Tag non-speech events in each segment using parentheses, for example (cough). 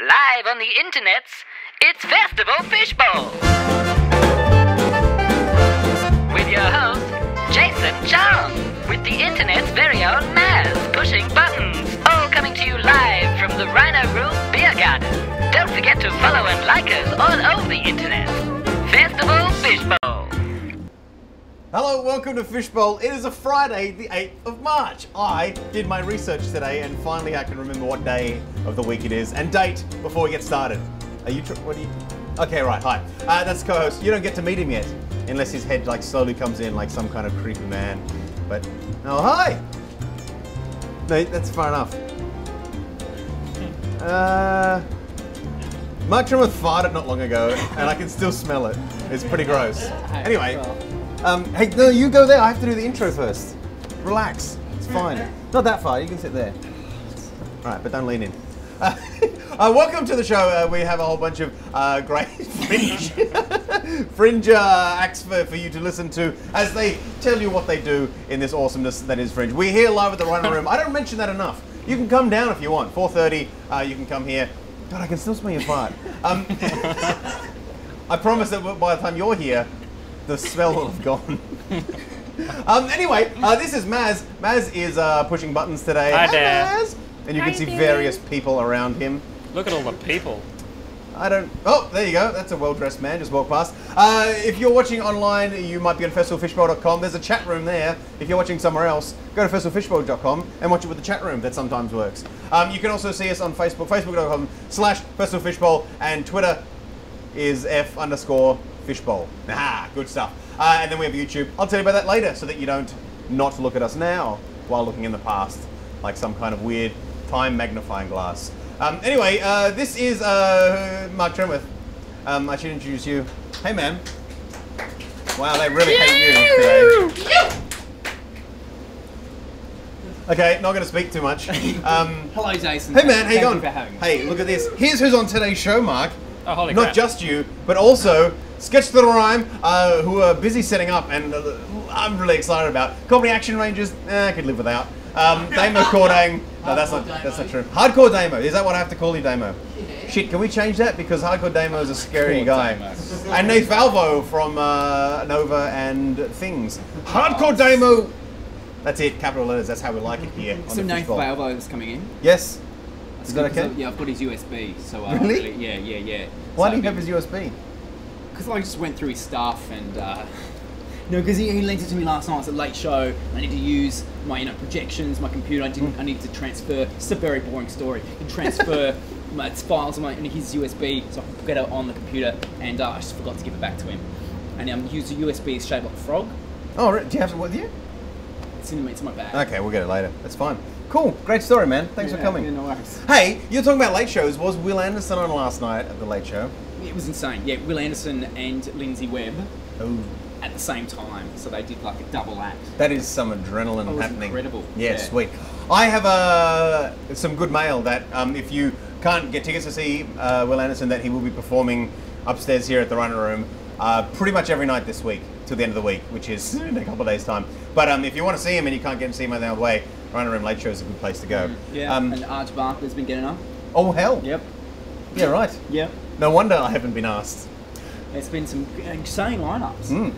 Live on the internets, it's Festival Fishbowl! With your host, Jason Chong, with the internet's very own Maz, pushing buttons, all coming to you live from the Rhino Room Beer Garden. Don't forget to follow and like us all over the internet. Festival Fishbowl! Hello, welcome to Fishbowl. It is a Friday, the 8th of March. I did my research today and finally I can remember what day of the week it is and date before we get started. Are you, tr- what are you? Okay, right, hi. Uh, that's co-host. You don't get to meet him yet unless his head like slowly comes in like some kind of creepy man. But, oh, hi! No, that's far enough. (laughs) Uh, Mark Trenwith farted not long ago and I can still smell it. It's pretty gross. Anyway, um, hey, no, you go there. I have to do the intro first. Relax. It's fine. (laughs) Not that far. You can sit there. All right, but don't lean in. Uh, (laughs) uh, welcome to the show. Uh, we have a whole bunch of uh, great (laughs) fringe, fringe uh, acts for, for you to listen to as they tell you what they do in this awesomeness that is fringe. We're here live at the Rhino Room. I don't mention that enough. You can come down if you want. 4:30. Uh, you can come here. God, I can still smell your fart. Um, I promise that by the time you're here, the smell will have gone. um, anyway, uh, this is Maz. Maz is uh, pushing buttons today. Hi there. Maz. And you can Hi see there. various people around him. Look at all the people. I don't. Oh, there you go. That's a well-dressed man. Just walked past. Uh, if you're watching online, you might be on festivalfishbowl.com. There's a chat room there. If you're watching somewhere else, go to festivalfishbowl.com and watch it with the chat room. That sometimes works. Um, you can also see us on Facebook, facebook.com slash festivalfishbowl, and Twitter is f underscore fishbowl. Ah, good stuff. Uh, and then we have YouTube. I'll tell you about that later, so that you don't not look at us now while looking in the past, like some kind of weird time magnifying glass. Um, anyway, uh, this is uh, Mark Trenwith. Um, I should introduce you. Hey, man. Wow, they really hate you today. Okay, not going to speak too much. (laughs) Um, Hello, Jason. hey, man, how you going? for having me. Hey, look at this. Here's who's on today's show, Mark. Oh, holy Not crap. just you, but also Sketch the Rhyme, uh, who are busy setting up, and uh, I'm really excited about. Comedy Action Rangers, eh, I could live without. Um, (laughs) Damo Cordang, no, that's not that's not true. Hardcore Damo, is that what I have to call you, Damo? Shit, can we change that because Hardcore Damo is a scary guy. And Nate Valvo from uh, Nova and Things. Hardcore Damo. That's it, capital letters. That's how we like it here. on So the Nathan Valvo is coming in. Yes. Is that So, okay? yeah, I've got his USB. So uh, Really? Yeah, yeah, yeah. Why do you have his USB? Because I just went through his stuff and. Uh, no, because he, he linked it to me last night. It's a late show. I need to use my you know projections, my computer. I didn't. I need to transfer. It's a very boring story. And transfer (laughs) my its files on my on his USB so I can get it on the computer. And uh, I just forgot to give it back to him. And I um, used a USB shaped like a frog. Oh, re- do you have it with you? It's in, it's in my bag. Okay, we'll get it later. That's fine. Cool. Great story, man. Thanks for Yeah, coming. yeah, no. Hey, you're talking about late shows. Was Will Anderson on last night at the late show? It was insane. Yeah, Will Anderson and Lindsay Webb Oh, at the same time, so they did like a double act. that is some adrenaline Oh, happening. incredible. Yeah, Yeah. sweet. I have uh, some good mail that um, if you can't get tickets to see uh, Will Anderson, that he will be performing upstairs here at the Rhino Room uh, pretty much every night this week till the end of the week, which is in a couple of days' time. But um, if you want to see him and you can't get to see him on the way, Rhino Room Late Show is a good place to go. Yeah, Um, and Arj Barker's been getting up. oh hell. Yep. Yeah, right. Yep. No wonder I haven't been asked. It's been some insane lineups. Mm.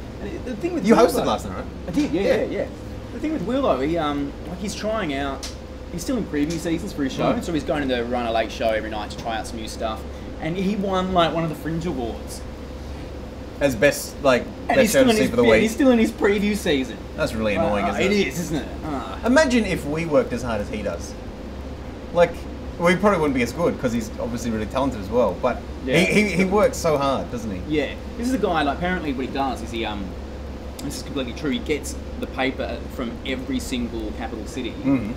The thing with You hosted last night, right? I did. Yeah, Yeah. yeah, yeah. The thing with Will though, he um like he's trying out. He's still in preview seasons for his show, Mm. so he's going to the Rhino Late show every night to try out some new stuff. And he won like one of the Fringe Awards. As best like And best show to see his, for the yeah, week. he's still in his preview season. That's really annoying, Uh, isn't it? it is, isn't it? Uh, Imagine if we worked as hard as he does. Like, we probably wouldn't be as good because he's obviously really talented as well. But Yeah. he, he, he works so hard, doesn't he? Yeah, this is a guy. Like apparently, what he does is he um, this is completely true. He gets the paper from every single capital city Mhm.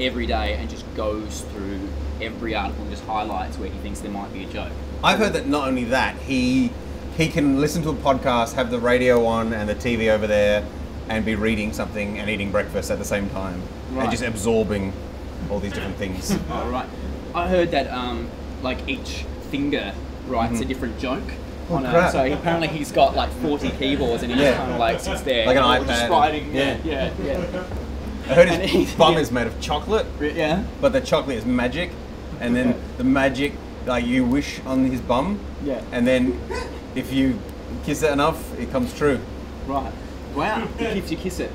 every day and just goes through every article and just highlights where he thinks there might be a joke. I've heard that not only that he he can listen to a podcast, have the radio on and the TV over there, and be reading something and eating breakfast at the same time, and just absorbing all these different things. (laughs) All right, I heard that um, like each finger writes a different joke. Mm-hmm. Oh, on a, crap. so apparently he's got like 40 keyboards and he Yeah. just kind of like sits there Like an iPad. just writing. Yeah. Yeah, yeah, I heard his he- bum yeah. is made of chocolate, yeah. yeah. but the chocolate is magic, and then the magic like you wish on his bum. Yeah. And then if you kiss it enough, it comes true. Right. Wow. if you kiss it.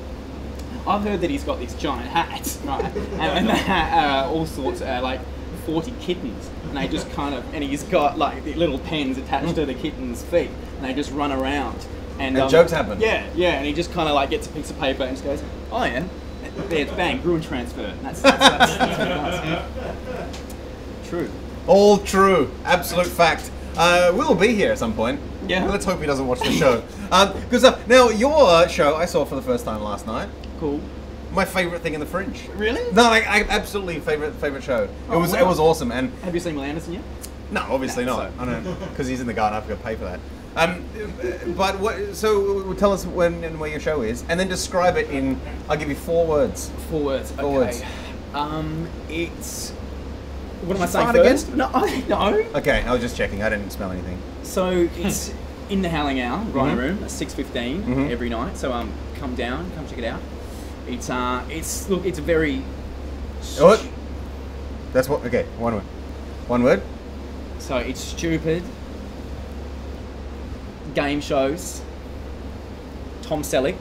I've heard that he's got this giant hat, (laughs) right? And, and the hat, uh, all sorts, uh, like 40 kittens. And they just kind of, and he's got like the little pens attached to the kittens' feet. And they just run around. And, And jokes happen. Yeah, yeah. And he just kind of like gets a piece of paper and just goes, oh yeah. There, bang, and transfer. And That's, that's, that's, that's what he does. True. All true. Absolute fact. Uh, we'll be here at some point. Yeah. Let's hope he doesn't watch the show. Um, good stuff. Now, your show I saw for the first time last night. Cool. My favorite thing in the Fringe. Really? No, like, I absolutely favorite favorite show. It Oh, was wow. it was awesome, and Have you seen Will Anderson yet? no, obviously No, not. so- I don't because he's in the garden. I've got to pay for that. Um, but what? So tell us when and where your show is, and then describe it in. I'll give you four words. Four words. Four okay. words. Um, it's. What am I saying first? again? No, (laughs) I no. Okay, I was just checking. I didn't smell anything. So it's in the Howling Owl, Rhino Mhm. Room, at six Mhm. every night. So um, come down, come check it out. It's uh, it's look, it's a very. What? That's what. Okay, one word. One word. So it's stupid. Game shows. Tom Selleck.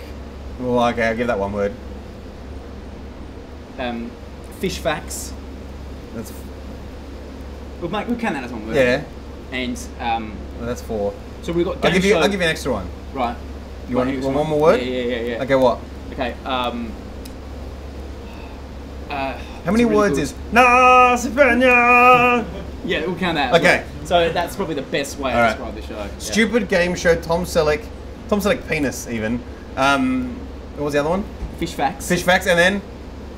Well, okay, I'll give that one word. Um, fish facts. That's We'll make we'll count that as one word. yeah. And um, That's four. so we've got. I'll give you. show- I'll give you an extra one. Right. You want, want one more word? Yeah, yeah, yeah. yeah. Okay, what? Okay. Um, uh, How many really words good. is Na Savannah? Yeah, we'll count that. Okay. well. So that's probably the best way All to right. describe the show. Yeah. Stupid game show. Tom Selleck. Tom Selleck penis even. Um, what was the other one? Fish facts. Fish facts, and then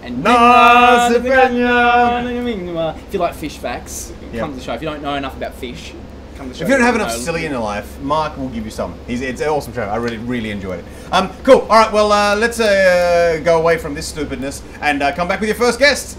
And Na Savannah. If you like fish facts, come to the show. If you don't know enough about fish, come to the show. If you don't have enough silly in your life, Mark will give you some. He's, it's an awesome show. I really, really enjoyed it. Um, cool. All right. Well, uh, let's uh, go away from this stupidness and uh, come back with your first guest.